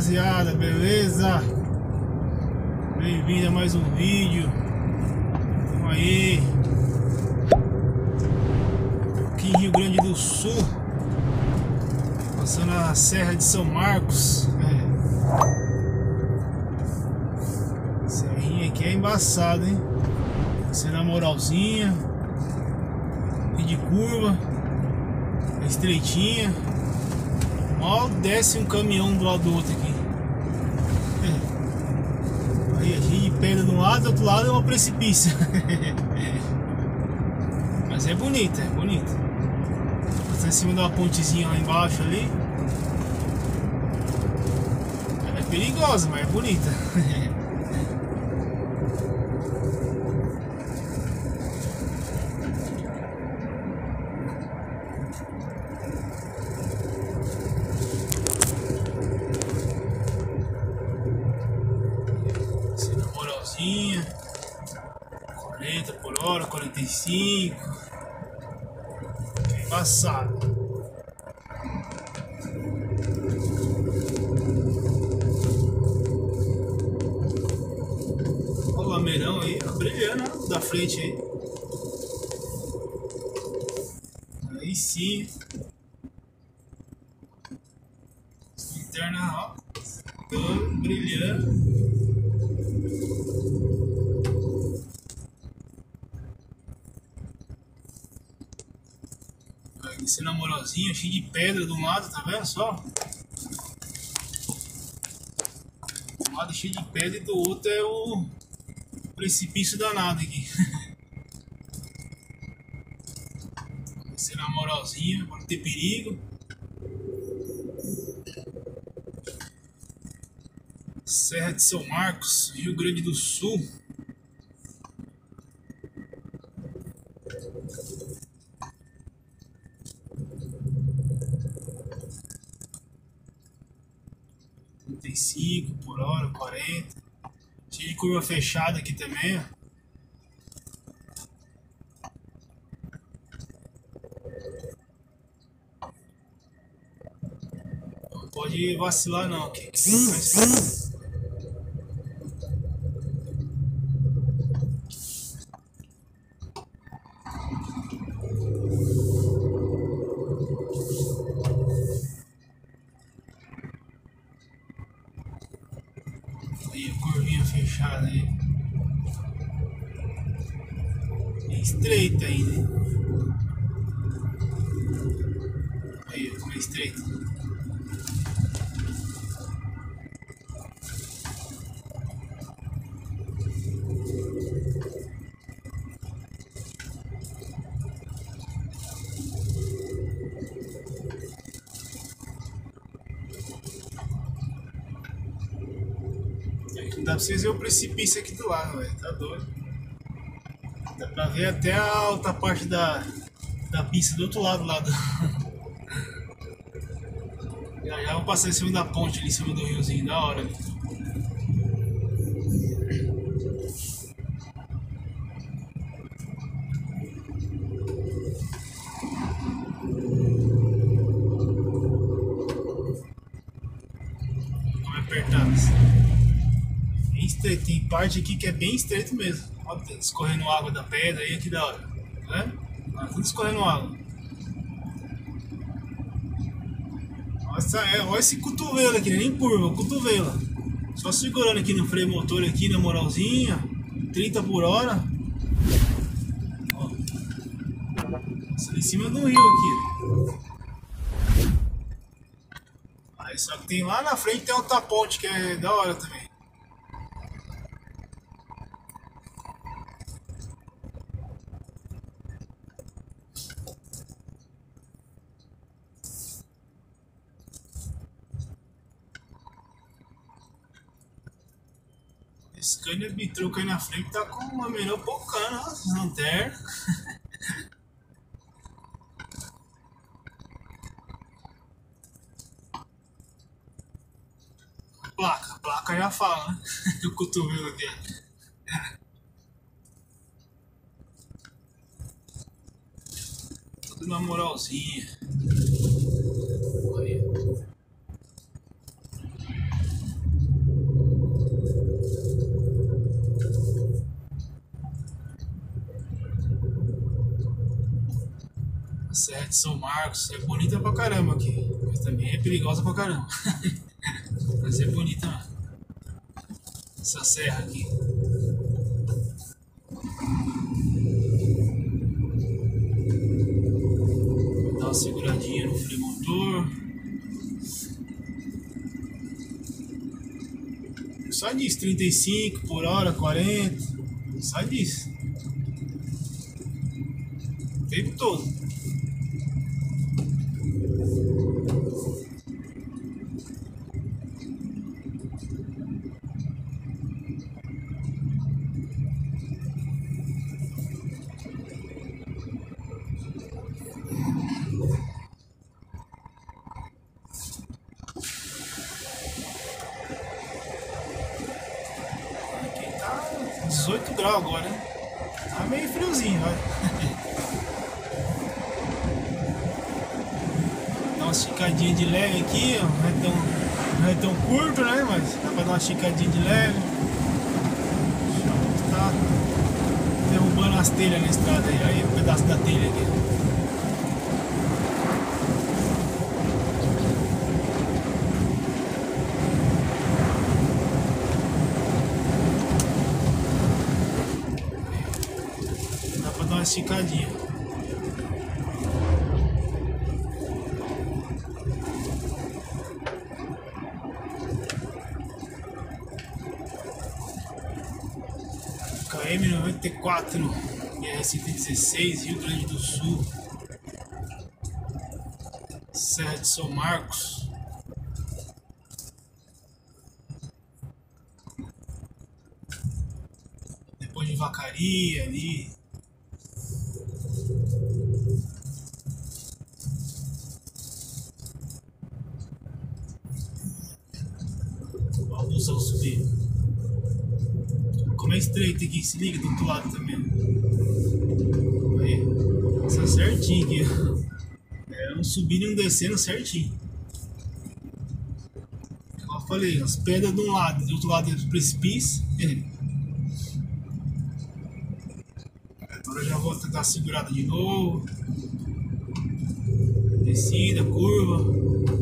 rapaziada, beleza? Bem-vindo a mais um vídeo. Vamos aí. Aqui em Rio Grande do Sul. Passando a Serra de São Marcos. É. Serrinha aqui é embaçado, hein? Sendo a moralzinha. E de curva. É Estreitinha Mal desce um caminhão do lado do outro aqui. É. Aí a gente pedra de um lado, do outro lado é uma precipício. Mas é bonita, é bonita. Está em cima de uma pontezinha lá embaixo ali. Ela é perigosa, mas é bonita. moralzinha 40 por hora, 45 é embaçado Olha o lameirão aí, brilhando da frente aí. Aí sim. Interna, ó. Tô brilhando Namoralzinho cheio de pedra de um lado, tá vendo só? Um lado cheio de pedra e do outro é o precipício danado aqui. Esse namoralzinho, pode ter perigo. Serra de São Marcos, Rio Grande do Sul. Curva fechada aqui também, pode vacilar não. Aí a curvinha fechada aí. É estreita ainda. hein? Aí, como é estreita. Não dá pra vocês ver o precipício aqui do lado, velho. Tá doido. Dá pra ver até a alta parte da, da pista do outro lado lá. Do... Já já vou passar em cima da ponte ali, em cima do riozinho, da hora ali. Como estreito. Tem parte aqui que é bem estreito mesmo. Olha, tá escorrendo água da pedra aí, que da hora. Tá vendo? Tá tudo escorrendo água. Essa, é, olha esse cotovelo aqui, nem curva, cotovelo. Só segurando aqui no freio motor aqui, na moralzinha. 30 por hora. Ó. Ali em cima do rio aqui. Só que tem lá na frente tem outra ponte que é da hora também. Scania Bitruca aí na frente tá com uma melhor pocana, ó, lanterna. Placa, placa já fala, né? O cotovelo aqui. Tudo na moralzinha. São Marcos é bonita pra caramba aqui, mas também é perigosa pra caramba. mas é bonita essa serra aqui. Dá uma seguradinha no freio motor. Só disso, 35 por hora, 40. Só disso. O tempo todo. Aqui tá 18 graus agora, hein? Tá meio friozinho, vai. Dá uma esticadinha de leve aqui, ó. Não é tão, não é tão curto, né? Mas dá pra dar uma esticadinha de leve. O chão tá derrubando as telhas na estrada aí. Aí um pedaço da telha aqui. Dá pra dar uma esticadinha. KM 94 BR-116 Rio Grande do Sul Serra de São Marcos depois de Vacaria ali como estreito aqui, se liga do outro lado também. Aí, é certinho aqui. É um subindo e um descendo certinho. Igual eu falei, as pedras de um lado, do outro lado é do precipício. Agora já vou tentar segurada de novo. Descida, curva.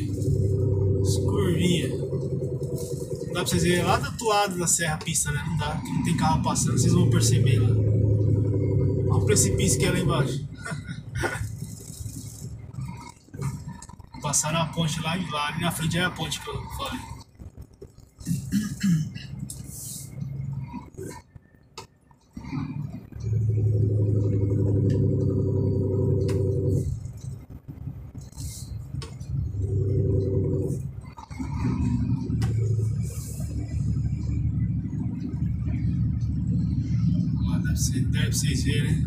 As curvinhas. Não dá pra vocês verem lá do outro lado da serra pista, né? Não dá, porque não tem carro passando, vocês vão perceber lá. Olha o precipício que é lá embaixo. Passaram a ponte lá e lá, ali na frente é a ponte que eu falei. Lá deve, ser, deve pra vocês verem, né?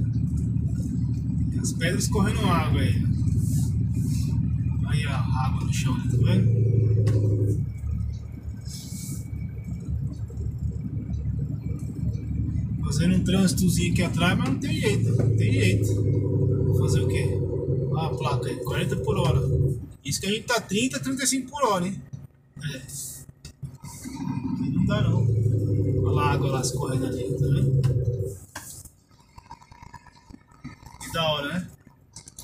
As pedras correndo água aí. Aí a água no chão, tá vendo? Fazendo um trânsitozinho aqui atrás, mas não tem jeito, não tem jeito. Vou fazer o quê? Olha a placa aí, 40 por hora. Isso que a gente tá 30, 35 por hora, hein? É. Não dá não. Olha lá a água lá escorrendo ali, tá vendo? Que da hora, né?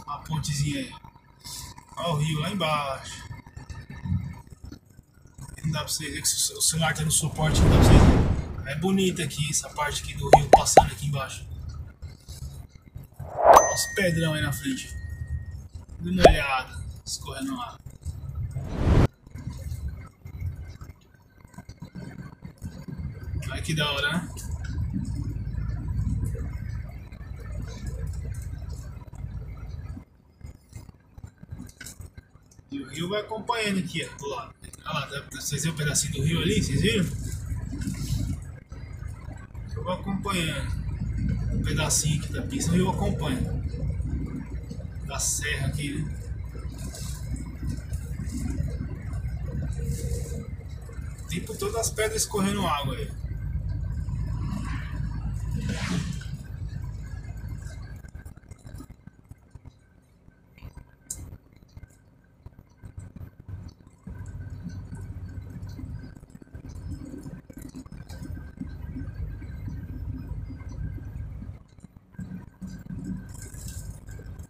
Uma pontezinha aí. Olha o rio lá embaixo. Não dá pra você ver que o celular tá no suporte, não dá pra você ver. É bonita aqui essa parte aqui do rio passando aqui embaixo. Olha os pedrão aí na frente. Tudo molhado, escorrendo lá. Olha que da hora, né? E o rio vai acompanhando aqui, ó, do lado. Olha lá, dá- vocês viram um pedacinho do rio ali? Vocês viram? Eu vou acompanhando. Um pedacinho aqui da pista, o rio acompanha. Da serra aqui, né? O tempo todo as pedras escorrendo água aí.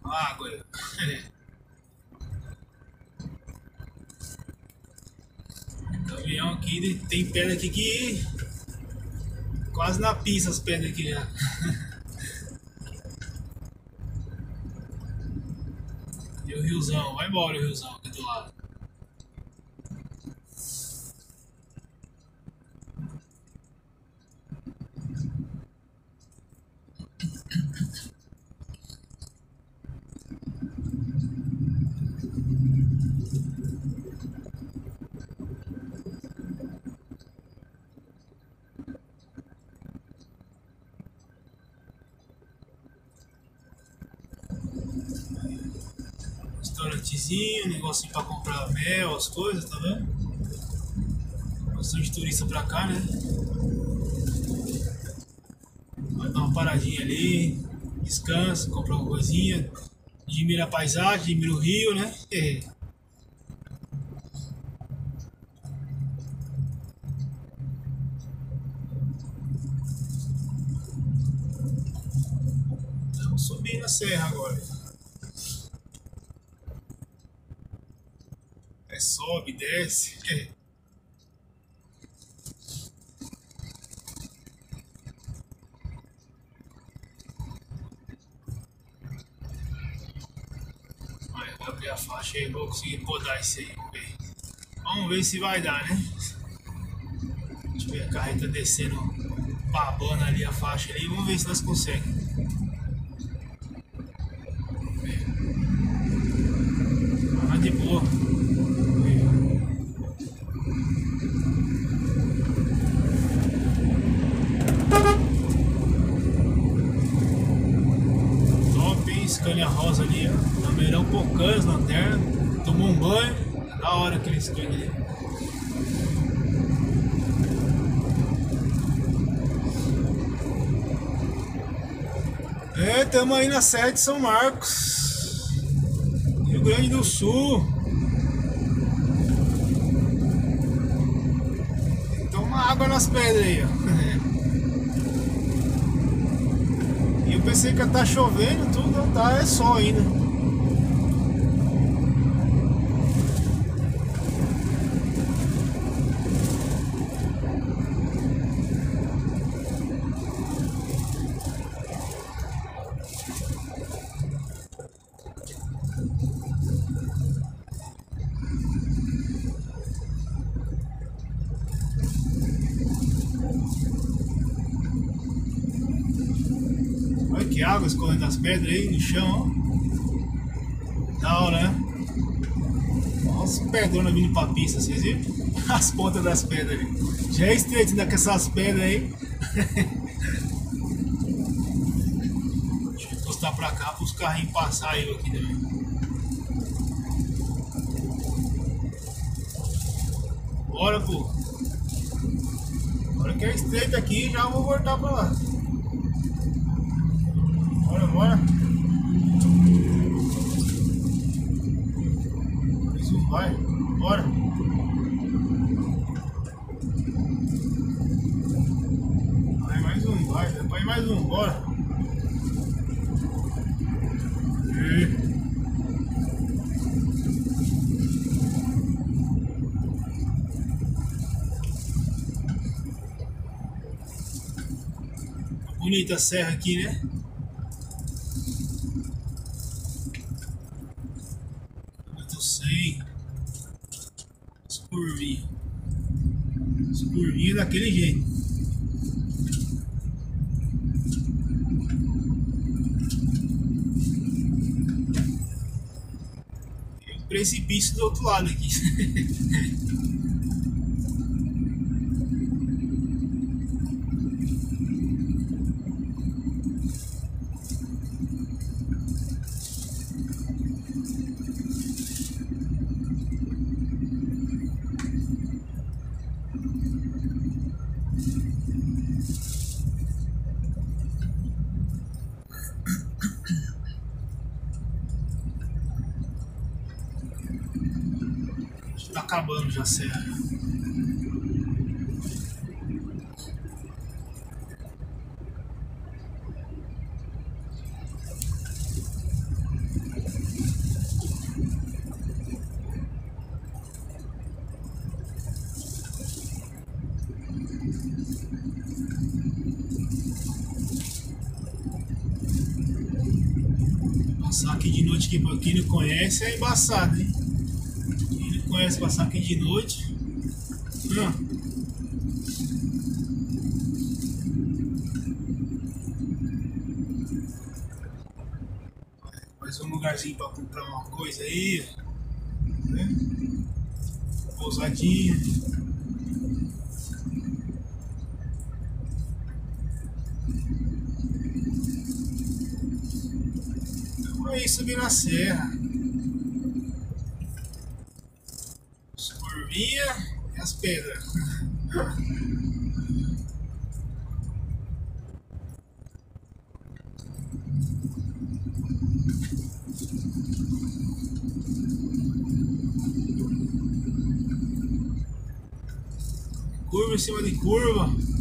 Água. Caminhão aqui, tem pedra aqui que quase na pista as pedras aqui já. e o riozão, vai embora o riozão aqui do lado. Restaurantezinho, negocinho pra comprar mel, as coisas, tá vendo? Bastante turista pra cá, né? Vai dar uma paradinha ali, descansa, compra uma coisinha, admira a paisagem, admira o rio, né? É. Estamos subindo a serra agora. Sobe, desce. Vou abrir a faixa e vou conseguir podar isso aí. Vamos ver. Vamos ver se vai dar, né? Deixa eu ver a carreta descendo, babando ali a faixa ali. Vamos ver se nós conseguimos. Ah, de boa. Scania rosa ali, Tameirão Pocanas, lanterna. Tomou um banho. Da hora aquele Scania ali. É, estamos aí na Serra de São Marcos, Rio Grande do Sul. Toma água nas pedras aí, ó. Eu pensei que ia estar tá chovendo, tudo não tá, é sol ainda. água escorrendo das pedras aí no chão, ó. Da hora, né? Olha pedronas vindo pra pista, vocês viram? As pontas das pedras ali. Já é estreito ainda com essas pedras aí. Deixa eu encostar pra cá para os carrinhos passar eu aqui também. Bora, pô. Agora que é estreito aqui, já vou voltar pra lá. Bora, bora. Mais um, vai. Bora. Vai mais um, vai. Depois mais um, bora. Bonita a serra aqui, né? curvinha. As curvinhas daquele jeito. Tem um precipício do outro lado aqui. acabando já a serra. Passar aqui de noite, que quem não conhece é embaçado, hein? Conhece passar aqui de noite. Hum. Mais um lugarzinho para comprar uma coisa aí. Né? Pousadinha. aí subir na serra. Curvinha e as pedras. curva em cima de curva.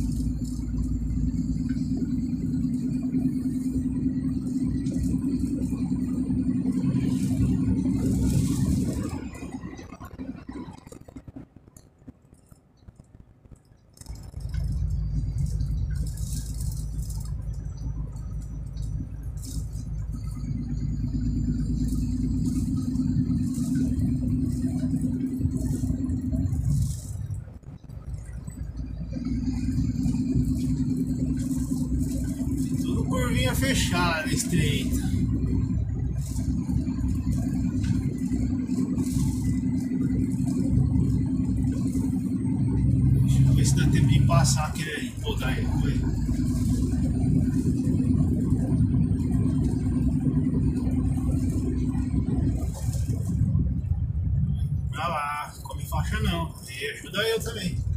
Curvinha fechada, estreita. Deixa eu ver se dá tempo de passar aquele aí. Pô, daí, foi. Vai lá, come faixa não. E ajuda eu também.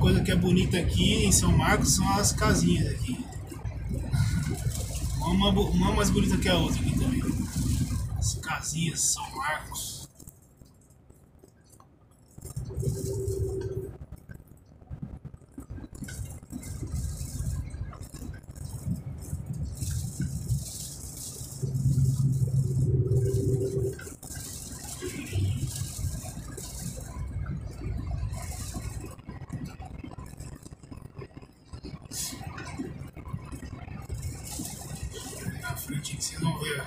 coisa que é bonita aqui em São Marcos são as casinhas aqui. Uma, uma mais bonita que a outra aqui também. As casinhas São Marcos. frente que vocês vão ver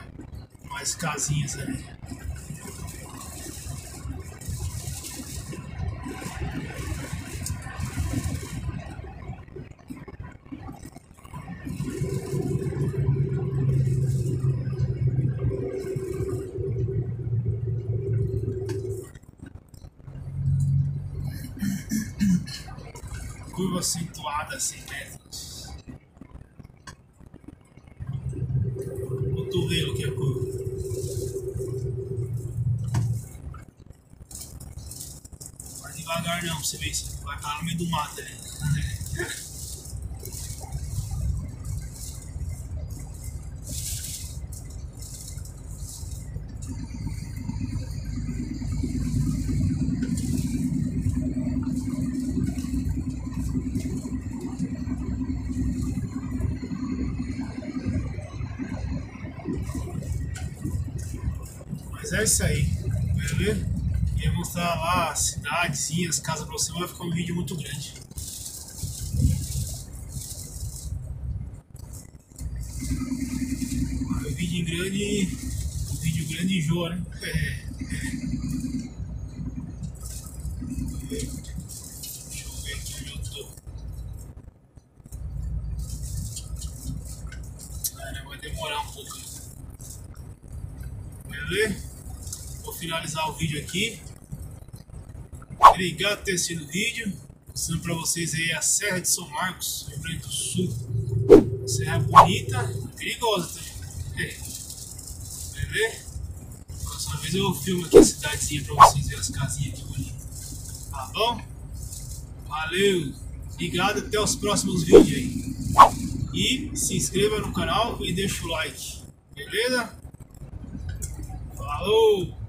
casinhas ali. Curva acentuada assim metros que é curva. Vai devagar não, pra você ver se vai estar no meio do mato ali. é isso aí. Beleza? Ia mostrar lá a cidade, sim, as casas pra você, vai ficar um vídeo muito grande. O vídeo grande. O vídeo grande enjoa, né? Deixa eu ver aqui onde eu tô. Vai demorar um. Beleza? finalizar o vídeo aqui. Obrigado por ter assistido o vídeo. Mostrando para vocês aí a Serra de São Marcos, Rio Grande do Sul. Serra bonita, perigosa também. É. Beleza? Próxima vez eu filmo aqui a cidadezinha para vocês verem as casinhas aqui bonitas. Tá bom? Valeu! Obrigado, até os próximos vídeos aí. E se inscreva no canal e deixa o like. Beleza? Falou!